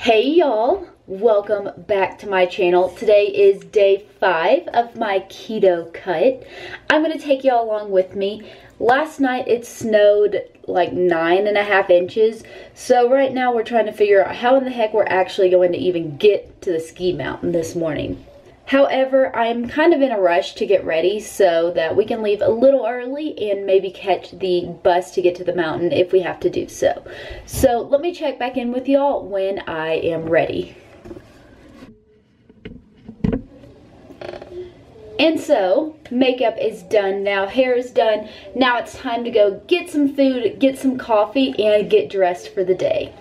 Hey y'all, welcome back to my channel. Today is day five of my keto cut. I'm gonna take y'all along with me. Last night it snowed like nine and a half inches. So right now we're trying to figure out how in the heck we're actually going to even get to the ski mountain this morning. However, I'm kind of in a rush to get ready so that we can leave a little early and maybe catch the bus to get to the mountain if we have to do so. So let me check back in with y'all when I am ready. And so, makeup is done now, hair is done. Now it's time to go get some food, get some coffee, and get dressed for the day.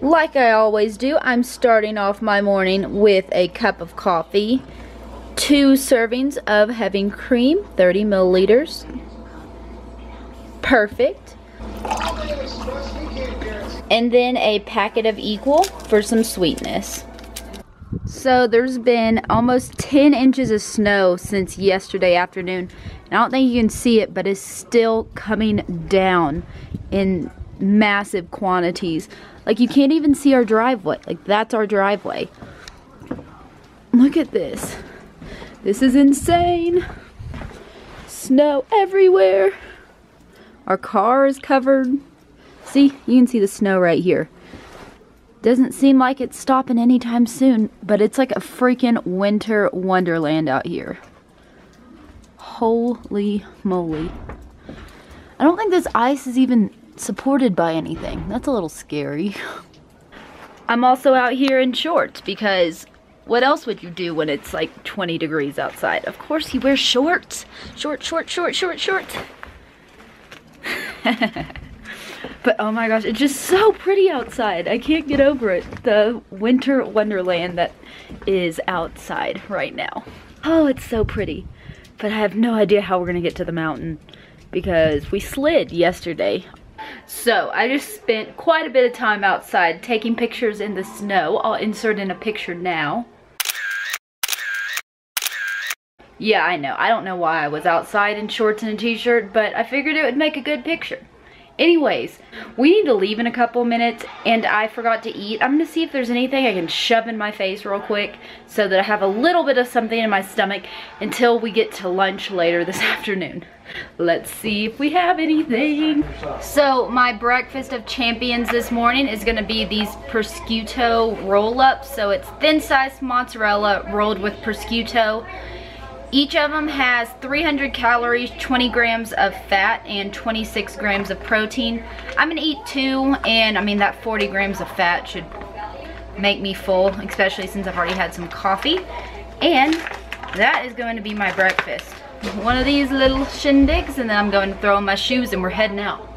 Like I always do, I'm starting off my morning with a cup of coffee two servings of heavy cream, 30 milliliters. Perfect. And then a packet of equal for some sweetness. So there's been almost 10 inches of snow since yesterday afternoon. I don't think you can see it, but it's still coming down in massive quantities. Like you can't even see our driveway. Like that's our driveway. Look at this. This is insane. Snow everywhere. Our car is covered. See, you can see the snow right here. Doesn't seem like it's stopping anytime soon, but it's like a freaking winter wonderland out here. Holy moly. I don't think this ice is even supported by anything. That's a little scary. I'm also out here in shorts because what else would you do when it's like 20 degrees outside? Of course he wears shorts. Short, short, short, short, short. but oh my gosh, it's just so pretty outside. I can't get over it. The winter wonderland that is outside right now. Oh, it's so pretty. But I have no idea how we're gonna get to the mountain because we slid yesterday so I just spent quite a bit of time outside taking pictures in the snow. I'll insert in a picture now. Yeah, I know. I don't know why I was outside in shorts and a t-shirt, but I figured it would make a good picture. Anyways, we need to leave in a couple minutes, and I forgot to eat. I'm to see if there's anything I can shove in my face real quick so that I have a little bit of something in my stomach until we get to lunch later this afternoon. Let's see if we have anything. So my breakfast of champions this morning is to be these prosciutto roll-ups. So it's thin-sliced mozzarella rolled with prosciutto each of them has 300 calories, 20 grams of fat, and 26 grams of protein. I'm gonna eat two, and I mean that 40 grams of fat should make me full, especially since I've already had some coffee. And that is going to be my breakfast. One of these little shindigs, and then I'm going to throw on my shoes and we're heading out.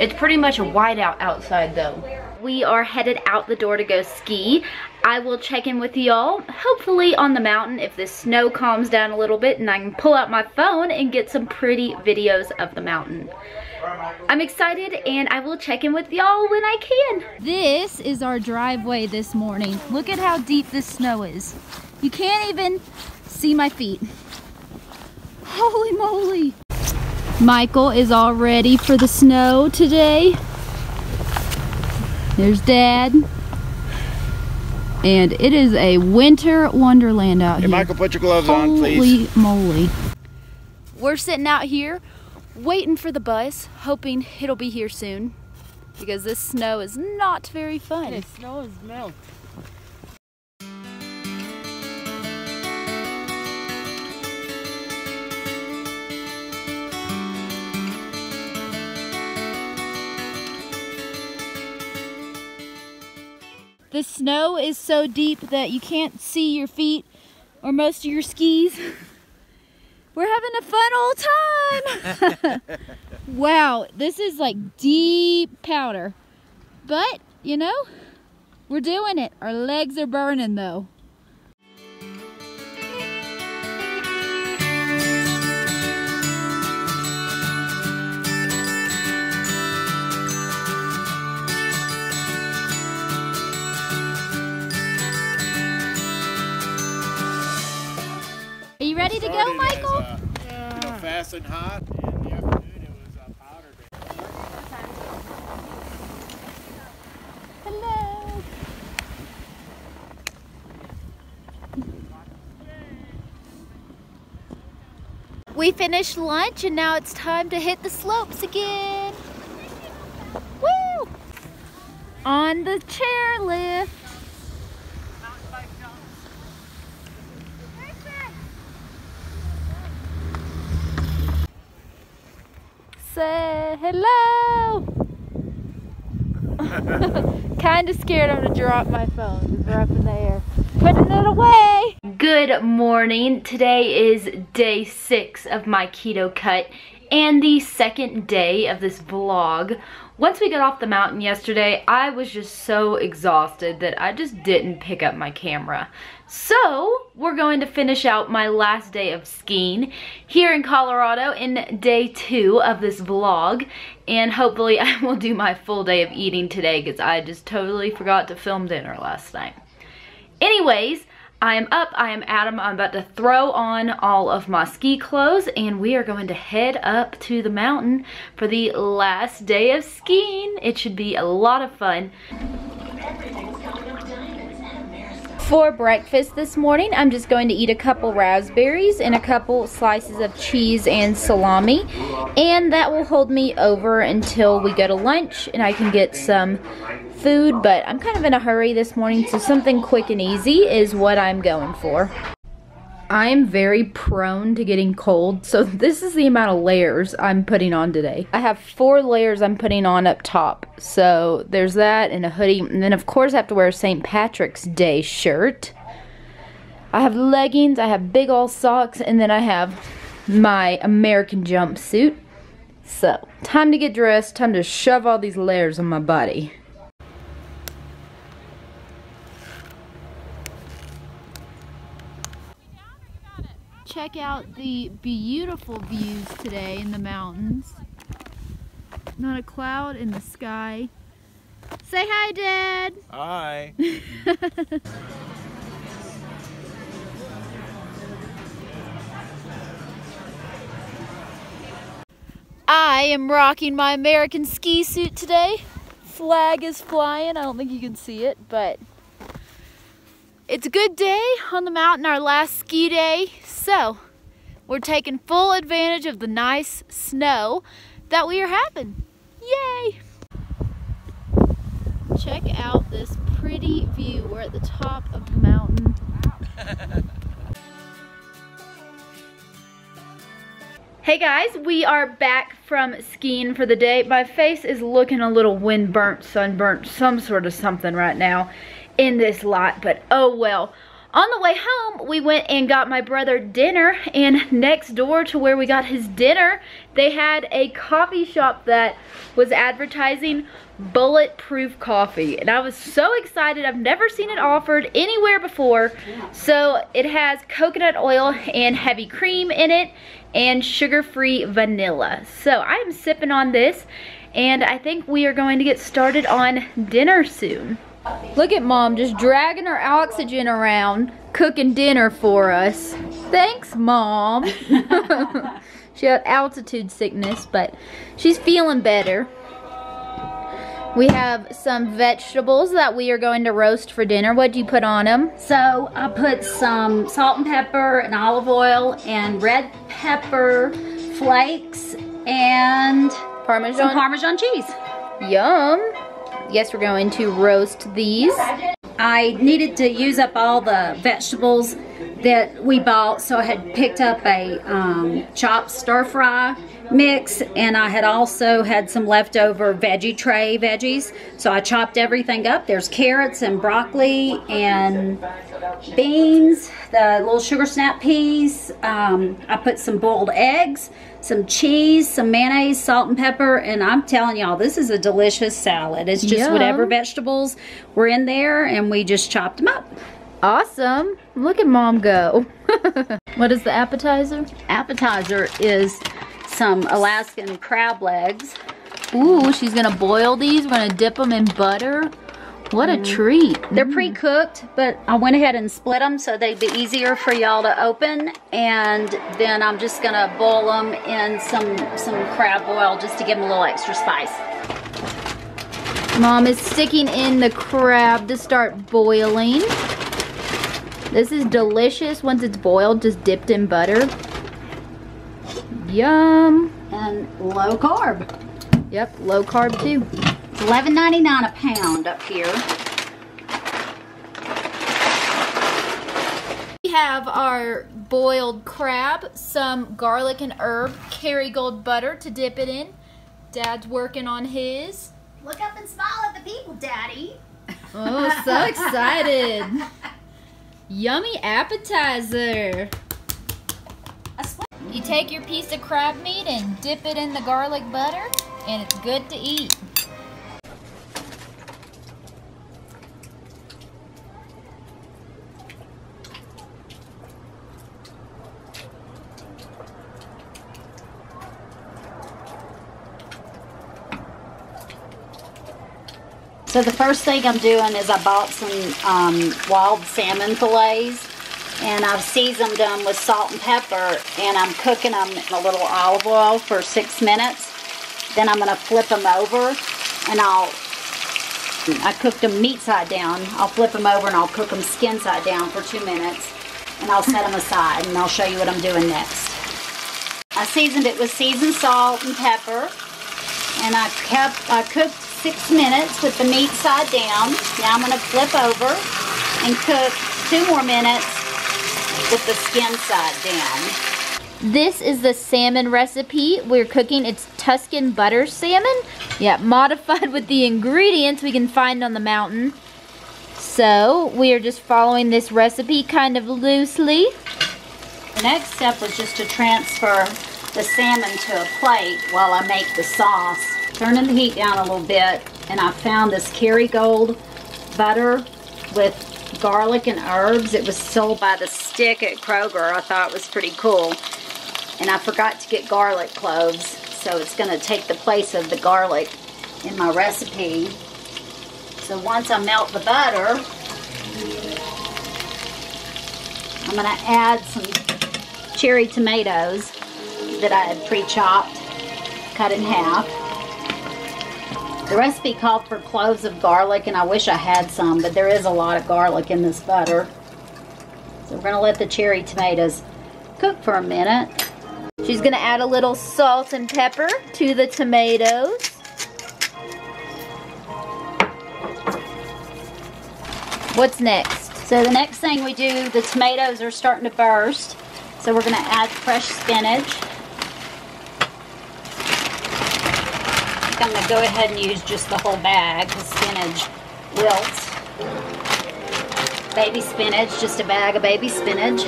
It's pretty much a whiteout outside though. We are headed out the door to go ski. I will check in with y'all, hopefully on the mountain if the snow calms down a little bit and I can pull out my phone and get some pretty videos of the mountain. I'm excited and I will check in with y'all when I can. This is our driveway this morning. Look at how deep this snow is. You can't even see my feet. Holy moly. Michael is all ready for the snow today. There's Dad. And it is a winter wonderland out hey, here. Michael, put your gloves Holy on, please. Holy moly. We're sitting out here waiting for the bus, hoping it'll be here soon. Because this snow is not very fun. The snow is melt. The snow is so deep that you can't see your feet or most of your skis. We're having a fun old time. wow, this is like deep powder. But, you know, we're doing it. Our legs are burning though. ready to go, Michael? As, uh, yeah. you know, fast and hot. Uh, Hello. We finished lunch and now it's time to hit the slopes again. Woo! On the chairlift. Say hello. kind of scared I'm gonna drop my phone because we're up in the air. Putting it away. Good morning. Today is day six of my keto cut and the second day of this vlog. Once we got off the mountain yesterday, I was just so exhausted that I just didn't pick up my camera. So, we're going to finish out my last day of skiing here in Colorado in day two of this vlog. And hopefully I will do my full day of eating today because I just totally forgot to film dinner last night. Anyways, I am up, I am Adam, I'm about to throw on all of my ski clothes and we are going to head up to the mountain for the last day of skiing. It should be a lot of fun. For breakfast this morning, I'm just going to eat a couple raspberries and a couple slices of cheese and salami. And that will hold me over until we go to lunch and I can get some food, but I'm kind of in a hurry this morning, so something quick and easy is what I'm going for. I am very prone to getting cold, so this is the amount of layers I'm putting on today. I have four layers I'm putting on up top. So there's that and a hoodie, and then of course I have to wear a St. Patrick's Day shirt. I have leggings, I have big old socks, and then I have my American jumpsuit. So, time to get dressed, time to shove all these layers on my body. Check out the beautiful views today in the mountains. Not a cloud in the sky. Say hi, Dad. Hi. I am rocking my American ski suit today. Flag is flying. I don't think you can see it, but it's a good day on the mountain, our last ski day. So, we're taking full advantage of the nice snow that we are having. Yay! Check out this pretty view. We're at the top of the mountain. Hey guys, we are back from skiing for the day. My face is looking a little wind burnt, sunburnt, some sort of something right now in this lot, but oh well. On the way home, we went and got my brother dinner, and next door to where we got his dinner, they had a coffee shop that was advertising bulletproof coffee. And I was so excited. I've never seen it offered anywhere before. So it has coconut oil and heavy cream in it and sugar-free vanilla. So I am sipping on this, and I think we are going to get started on dinner soon. Look at mom just dragging her oxygen around, cooking dinner for us. Thanks, mom. she had altitude sickness, but she's feeling better. We have some vegetables that we are going to roast for dinner. What do you put on them? So I put some salt and pepper and olive oil and red pepper flakes and Parmesan. some Parmesan cheese. Yum. Yes, we're going to roast these. I needed to use up all the vegetables that we bought, so I had picked up a um, chopped stir fry mix, and I had also had some leftover veggie tray veggies. So I chopped everything up. There's carrots and broccoli and beans, the little sugar snap peas. Um, I put some boiled eggs, some cheese, some mayonnaise, salt and pepper, and I'm telling y'all, this is a delicious salad. It's just Yum. whatever vegetables were in there, and we just chopped them up. Awesome. Look at mom go. what is the appetizer? Appetizer is some Alaskan crab legs. Ooh, she's gonna boil these. We're gonna dip them in butter. What a treat. They're pre-cooked, but I went ahead and split them so they'd be easier for y'all to open. And then I'm just gonna boil them in some, some crab boil just to give them a little extra spice. Mom is sticking in the crab to start boiling. This is delicious once it's boiled, just dipped in butter. Yum. And low carb. Yep, low carb too. It's $11.99 a pound up here. We have our boiled crab, some garlic and herb, Kerrygold butter to dip it in. Dad's working on his. Look up and smile at the people, Daddy. Oh, so excited. Yummy appetizer. You take your piece of crab meat and dip it in the garlic butter, and it's good to eat. So the first thing I'm doing is I bought some um, wild salmon fillets and I've seasoned them with salt and pepper and I'm cooking them in a little olive oil for six minutes. Then I'm going to flip them over and I'll, I cooked them meat side down. I'll flip them over and I'll cook them skin side down for two minutes and I'll set them aside and I'll show you what I'm doing next. I seasoned it with seasoned salt and pepper and I kept, I cooked six minutes with the meat side down. Now I'm going to flip over and cook two more minutes with the skin side down. This is the salmon recipe we're cooking. It's Tuscan butter salmon. Yeah, modified with the ingredients we can find on the mountain. So we are just following this recipe kind of loosely. The next step was just to transfer the salmon to a plate while I make the sauce. Turning the heat down a little bit and I found this Kerrygold butter with garlic and herbs. It was sold by the stick at Kroger. I thought it was pretty cool. And I forgot to get garlic cloves, so it's going to take the place of the garlic in my recipe. So once I melt the butter, I'm going to add some cherry tomatoes that I had pre-chopped, cut in half. The recipe called for cloves of garlic, and I wish I had some, but there is a lot of garlic in this butter. So we're going to let the cherry tomatoes cook for a minute. She's gonna add a little salt and pepper to the tomatoes. What's next? So the next thing we do, the tomatoes are starting to burst. So we're going to add fresh spinach. I think I'm going to go ahead and use just the whole bag because spinach wilts. Baby spinach, just a bag of baby spinach.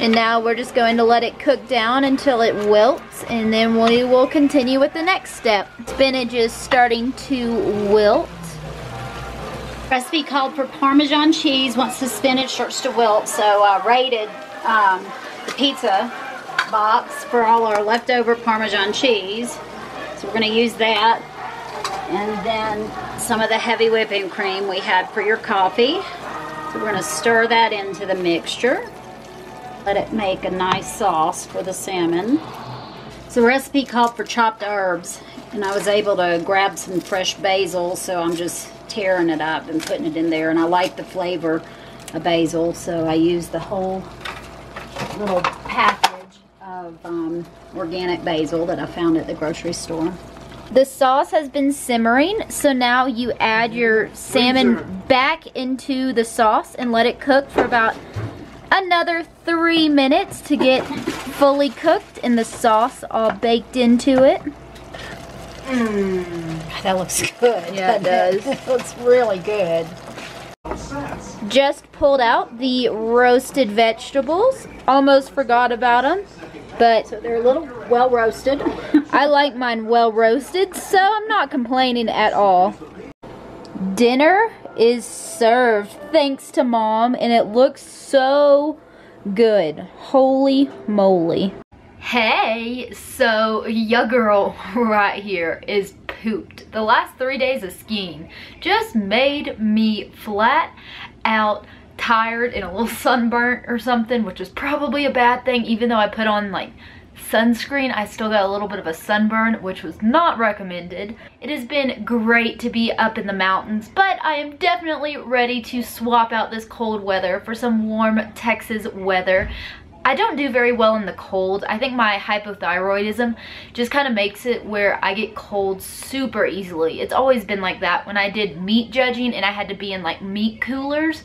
And now we're just going to let it cook down until it wilts and then we will continue with the next step. Spinach is starting to wilt. Recipe called for Parmesan cheese once the spinach starts to wilt. So I raided um, the pizza box for all our leftover Parmesan cheese. So we're going to use that. And then some of the heavy whipping cream we had for your coffee. So we're going to stir that into the mixture. Let it make a nice sauce for the salmon. So the recipe called for chopped herbs. And I was able to grab some fresh basil. So I'm just tearing it up and putting it in there. And I like the flavor of basil. So I used the whole little of um, organic basil that I found at the grocery store. The sauce has been simmering, so now you add your salmon back into the sauce and let it cook for about another three minutes to get fully cooked and the sauce all baked into it. That looks good. Yeah, it does. it looks really good. Just pulled out the roasted vegetables. Almost forgot about them, but So they're a little well roasted. I like mine well roasted, so I'm not complaining at all. Dinner is served thanks to mom, and it looks so good. Holy moly. Hey, so your girl right here is pooped. The last three days of skiing just made me flat out tired and a little sunburnt or something, which is probably a bad thing, even though I put on like sunscreen, I still got a little bit of a sunburn, which was not recommended. It has been great to be up in the mountains, but I am definitely ready to swap out this cold weather for some warm Texas weather. I don't do very well in the cold. I think my hypothyroidism just kind of makes it where I get cold super easily. It's always been like that. When I did meat judging and I had to be in like meat coolers,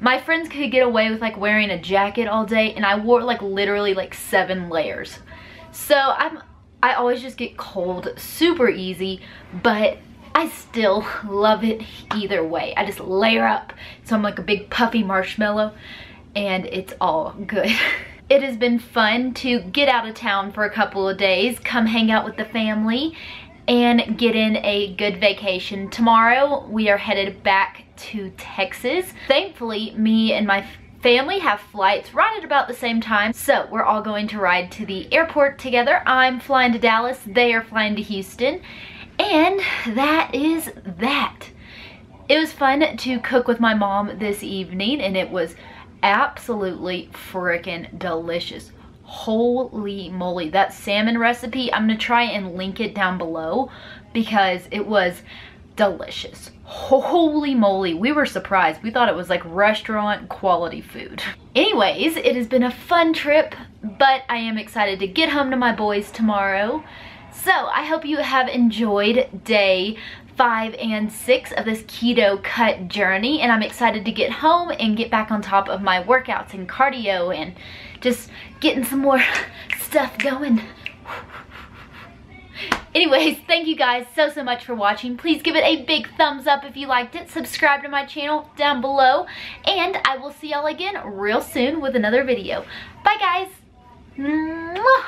my friends could get away with like wearing a jacket all day and I wore like literally like seven layers. So I'm, I always just get cold super easy, but I still love it either way. I just layer up so I'm like a big puffy marshmallow and it's all good. it has been fun to get out of town for a couple of days, come hang out with the family, and get in a good vacation. Tomorrow, we are headed back to Texas. Thankfully, me and my family have flights right at about the same time. So we're all going to ride to the airport together. I'm flying to Dallas, they are flying to Houston. And that is that. It was fun to cook with my mom this evening and it was absolutely freaking delicious. Holy moly, that salmon recipe, I'm gonna try and link it down below because it was delicious. Holy moly, we were surprised. We thought it was like restaurant quality food. Anyways, it has been a fun trip, but I am excited to get home to my boys tomorrow. So I hope you have enjoyed day five and six of this keto cut journey and I'm excited to get home and get back on top of my workouts and cardio and just getting some more stuff going. Anyways, thank you guys so, so much for watching. Please give it a big thumbs up if you liked it. Subscribe to my channel down below. And I will see y'all again real soon with another video. Bye, guys. Mwah.